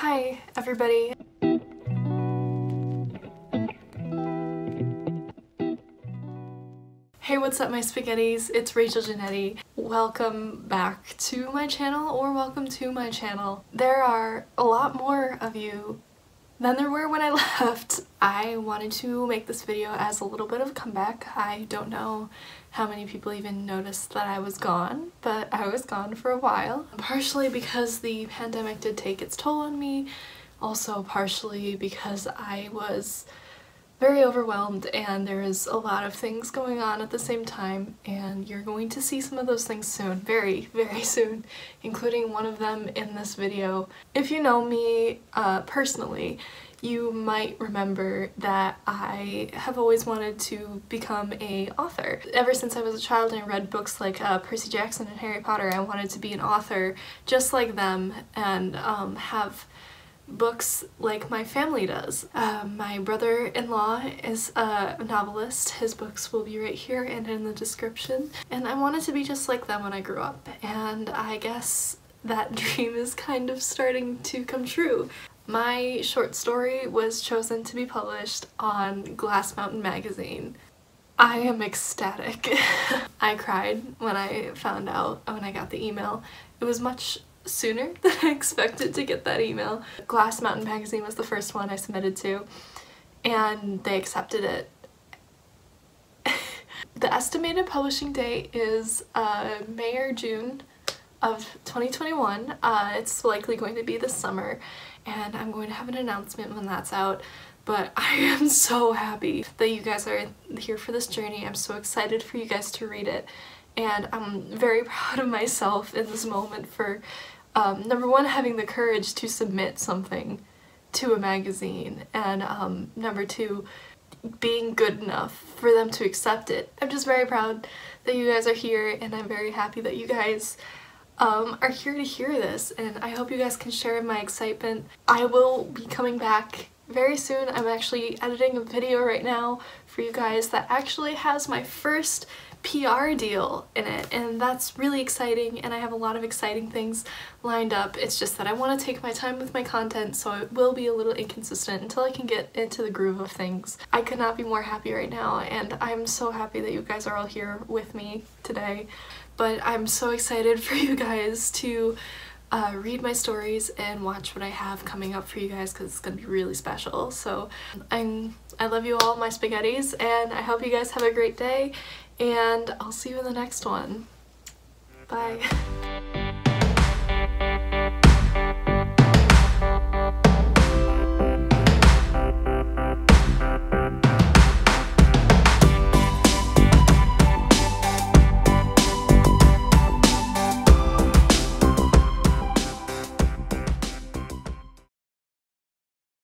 Hi, everybody. Hey, what's up my spaghettis? It's Rachel Jennetti. Welcome back to my channel or welcome to my channel. There are a lot more of you than there were when I left. I wanted to make this video as a little bit of a comeback. I don't know how many people even noticed that I was gone, but I was gone for a while. Partially because the pandemic did take its toll on me, also partially because I was very overwhelmed and there is a lot of things going on at the same time and you're going to see some of those things soon, very, very soon, including one of them in this video. If you know me uh, personally, you might remember that I have always wanted to become a author. Ever since I was a child and I read books like uh, Percy Jackson and Harry Potter, I wanted to be an author just like them and um, have books like my family does. Uh, my brother-in-law is a novelist. His books will be right here and in the description. And I wanted to be just like them when I grew up. And I guess that dream is kind of starting to come true. My short story was chosen to be published on Glass Mountain magazine. I am ecstatic. I cried when I found out, when I got the email. It was much sooner than I expected to get that email. Glass Mountain magazine was the first one I submitted to and they accepted it. the estimated publishing date is uh, May or June of 2021. Uh, it's likely going to be this summer and I'm going to have an announcement when that's out but I am so happy that you guys are here for this journey. I'm so excited for you guys to read it and I'm very proud of myself in this moment for um, number one having the courage to submit something to a magazine and um, number two being good enough for them to accept it. I'm just very proud that you guys are here and I'm very happy that you guys um, are here to hear this and I hope you guys can share my excitement. I will be coming back very soon. I'm actually editing a video right now for you guys that actually has my first PR deal in it and that's really exciting and I have a lot of exciting things lined up. It's just that I want to take my time with my content so it will be a little inconsistent until I can get into the groove of things. I could not be more happy right now and I'm so happy that you guys are all here with me today but I'm so excited for you guys to uh, read my stories and watch what I have coming up for you guys because it's gonna be really special. So I'm, I love you all my spaghettis and I hope you guys have a great day and I'll see you in the next one. Bye.